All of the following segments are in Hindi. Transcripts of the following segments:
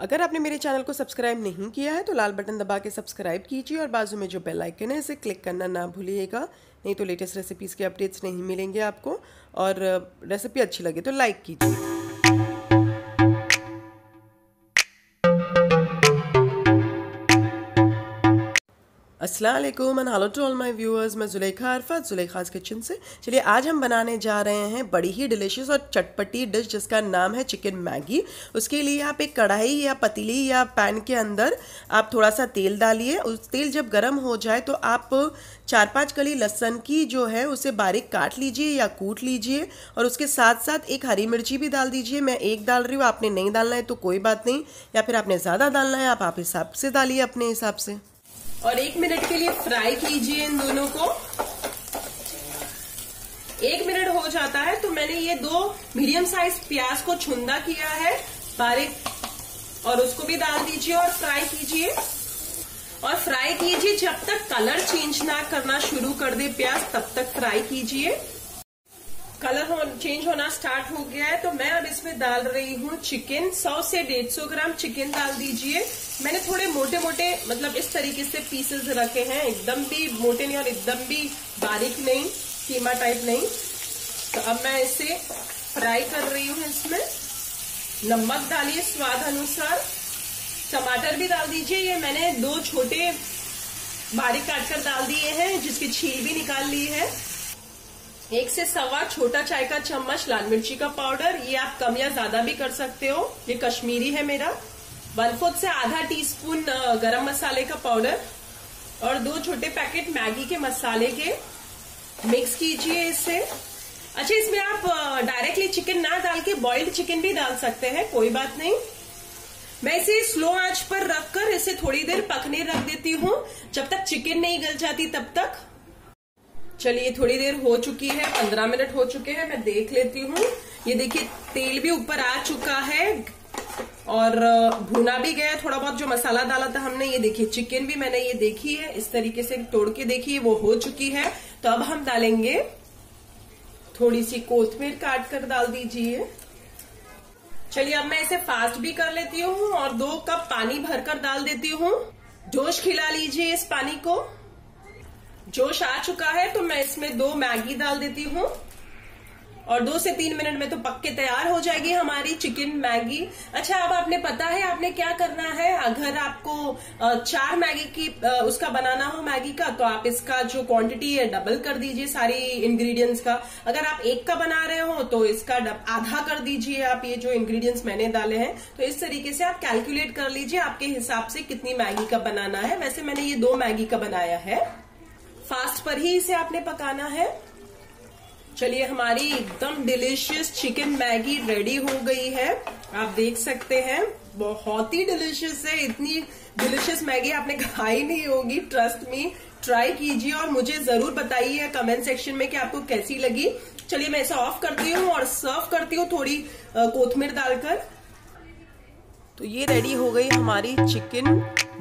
अगर आपने मेरे चैनल को सब्सक्राइब नहीं किया है तो लाल बटन दबा के सब्सक्राइब कीजिए और बाजू में जो बेल आइकन है, इसे क्लिक करना ना भूलिएगा। नहीं तो लेटेस्ट रेसिपीज़ के अपडेट्स नहीं मिलेंगे आपको और रेसिपी अच्छी लगे तो लाइक कीजिए। अस्सलाम and hello to all my viewers मैं जुलेखा अरफत जुलेखाज किचन से। चलिए, आज हम बनाने जा रहे हैं बड़ी ही डिलीशियस और चटपटी डिश जिसका नाम है चिकन मैगी। उसके लिए आप एक कढ़ाई या पतीली या पैन के अंदर आप थोड़ा सा तेल डालिए। उस तेल जब गर्म हो जाए तो आप चार पाँच कली लहसन की जो है, उसे बारीक काट लीजिए या कूट लीजिए और उसके साथ साथ एक हरी मिर्ची भी डाल दीजिए। मैं एक डाल रही हूँ, आपने नहीं डालना है तो कोई बात नहीं। या फिर आपने ज़्यादा डालना है आप हिसाब से डालिए अपने हिसाब से। और एक मिनट के लिए फ्राई कीजिए इन दोनों को। एक मिनट हो जाता है तो मैंने ये दो मीडियम साइज़ प्याज को छुंदा किया है, बारीक, और उसको भी डाल दीजिए और फ्राई कीजिए। और फ्राई कीजिए जब तक कलर चेंज ना करना शुरू कर दे प्याज, तब तक फ्राई कीजिए। कलर हो, चेंज होना स्टार्ट हो गया है तो मैं अब इसमें डाल रही हूँ चिकन 100 से 150 ग्राम चिकन डाल दीजिए। मैंने थोड़े मोटे मोटे मतलब इस तरीके से पीसेस रखे हैं एकदम भी मोटे नहीं और एकदम भी बारीक नहीं कीमा टाइप नहीं। तो अब मैं इसे फ्राई कर रही हूँ इसमें। नमक डालिए स्वाद अनुसार। टमाटर भी डाल दीजिए ये मैंने दो छोटे बारीक काट कर डाल दिए हैं जिसकी छील भी निकाल ली है। एक से सवा छोटा चाय का चम्मच, लाल मिर्ची का पाउडर ये आप कम या ज़्यादा भी कर सकते हो। ये कश्मीरी है मेरा। वन फोर्थ से आधा टीस्पून गरम मसाले का पाउडर और दो छोटे पैकेट मैगी के मसाले के। मिक्स कीजिए इससे अच्छा इसमें आप डायरेक्टली चिकन ना डाल के बॉइल्ड चिकन भी डाल सकते हैं, कोई बात नहीं। मैं इसे स्लो आँच पर रखकर इसे थोड़ी देर पकने रख देती हूँ। जब तक चिकन नहीं गल जाती, तब तक। चलिए, थोड़ी देर हो चुकी है, पंद्रह मिनट हो चुके हैं, मैं देख लेती हूँ। ये देखिए, तेल भी ऊपर आ चुका है और भुना भी गया थोड़ा बहुत जो मसाला डाला था हमने, ये देखिए, चिकन भी मैंने ये देखी है, इस तरीके से तोड़ के देखी वो हो चुकी है। तो अब हम डालेंगे, थोड़ी सी कोथमीर काट कर डाल दीजिए। चलिए, अब मैं इसे फास्ट भी कर लेती हूँ और दो कप पानी भरकर डाल देती हूँ। जोश खिला लीजिए इस पानी को। जोश आ चुका है तो मैं इसमें दो मैगी डाल देती हूँ। और दो से तीन मिनट में तो पक्के तैयार हो जाएगी हमारी चिकन मैगी। अच्छा अब आपने पता है आपने क्या करना है? अगर आपको चार मैगी की उसका बनाना हो मैगी का तो आप इसका जो क्वांटिटी है डबल कर दीजिए सारी इंग्रेडिएंट्स का। अगर आप एक का बना रहे हो तो इसका आधा कर दीजिए आप ये जो इंग्रेडिएंट्स मैंने डाले हैं। तो इस तरीके से आप कैलकुलेट कर लीजिए आपके हिसाब से कितनी मैगी का बनाना है। वैसे मैंने ये दो मैगी का बनाया है। पर ही इसे आपने पकाना है। चलिए, हमारी एकदम डिलीशियस चिकन मैगी रेडी हो गई है। आप देख सकते हैं, बहुत ही डिलीशियस है। इतनी डिलीशियस मैगी आपने खाई नहीं होगी ट्रस्ट मी ट्राई कीजिए और मुझे ज़रूर बताइए कमेंट सेक्शन में कि आपको कैसी लगी। चलिए, मैं इसे ऑफ़ करती हूँ और सर्व करती हूँ थोड़ी कोथमीर डालकर। तो ये रेडी हो गई हमारी chicken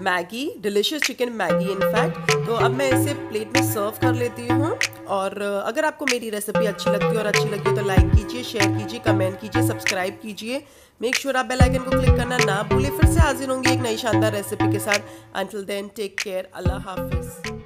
Maggi delicious chicken Maggi in fact तो अब मैं इसे प्लेट में सर्व कर लेती हूँ और अगर आपको मेरी रेसिपी अच्छी लगती है और अच्छी लगी तो लाइक कीजिए शेयर कीजिए कमेंट कीजिए सब्सक्राइब कीजिए. मेक श्योर आप बेल आइकन को क्लिक करना ना भूलें. फिर से हाजिर होंगी एक नई शानदार रेसिपी के साथ. अंटिल देन टेक केयर अल्लाह हाफिज़.